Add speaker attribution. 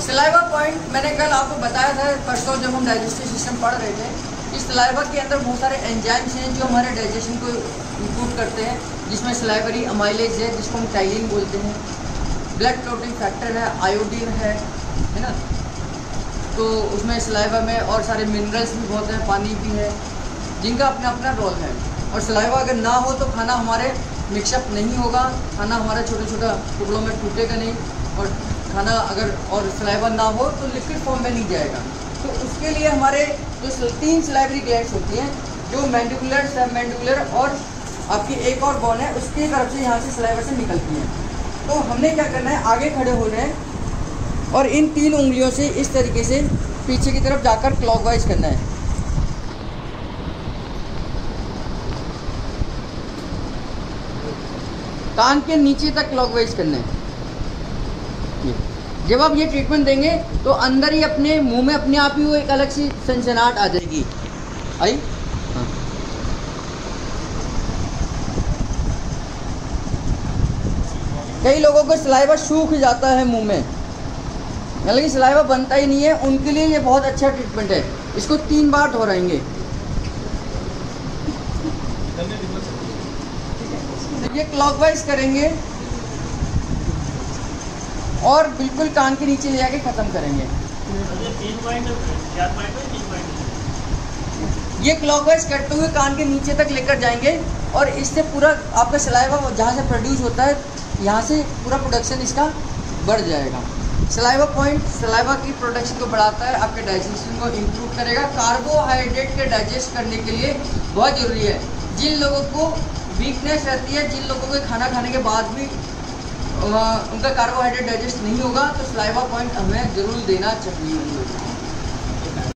Speaker 1: Saliva point मैंने कल आपको बताया था परसों जब हम डाइजेस्टिव सिस्टम पढ़ रहे थे इस सलाइवा के अंदर बहुत सारे एंजाइम्स हैं जो हमारे डाइजेशन को इम्प्रूव करते हैं, जिसमें सलाइवरी अमाइलेज है, जिसको हम टाइलिन बोलते हैं। ब्लड क्लोटिंग फैक्टर है आयोडीन है है ना? तो उसमें सलाइवा में और सारे मिनरल्स भी बहुत हैं, पानी भी है, जिनका अपना अपना रोल है। और सलाइवा अगर ना हो तो खाना हमारे मिक्सअप नहीं होगा, खाना हमारा छोटे छोटा टुकड़ों में टूटेगा नहीं, और खाना अगर और सलाइवा ना हो तो लिक्विड फॉर्म में नहीं जाएगा। तो उसके लिए हमारे जो तीन सलाइवरी ग्लैंड्स होती हैं, जो मैंडिकुलर सब मैंडिकुलर और आपकी एक और बॉन है, उसकी तरफ़ से यहाँ से सलाइवर से निकलती हैं। तो हमने क्या करना है, आगे खड़े हो रहे हैं और इन तीन उंगलियों से इस तरीके से पीछे की तरफ़ जाकर क्लॉकवाइज करना है। कान के नीचे तक क्लॉकवाइज करना है। जब आप ये ट्रीटमेंट देंगे तो अंदर ही अपने मुँह में, अपने आप ही वो एक अलग सी सनसनाहट आ जाएगी। आई? हाँ। कई लोगों को सलाइवा सूख जाता है मुँह में। कि सलाइवा बनता ही नहीं है, उनके लिए ये बहुत अच्छा ट्रीटमेंट है। इसको तीन बार दोहराएँगे। ये क्लॉकवाइज करेंगे। और बिल्कुल कान के नीचे ले जाके ख़त्म करेंगे। ये क्लॉकवाइज करते हुए कान के नीचे तक लेकर जाएँगे और इससे पूरा आपका सलाइवा जहाँ से प्रोड्यूस होता है, यहाँ से पूरा प्रोडक्शन इसका बढ़ जाएगा। सलाइवा पॉइंट सलाइवा की प्रोडक्शन को बढ़ाता है, आपके डाइजेशन को इम्प्रूव करेगा। कार्बोहाइड्रेट के डाइजेस्ट करने के लिए बहुत ज़रूरी है। जिन लोगों को वीकनेस रहती है, जिन लोगों के खाना खाने के बाद भी उनका कार्बोहाइड्रेट डाइजेस्ट नहीं होगा तो फ्लाइवा पॉइंट हमें ज़रूर देना चाहिए।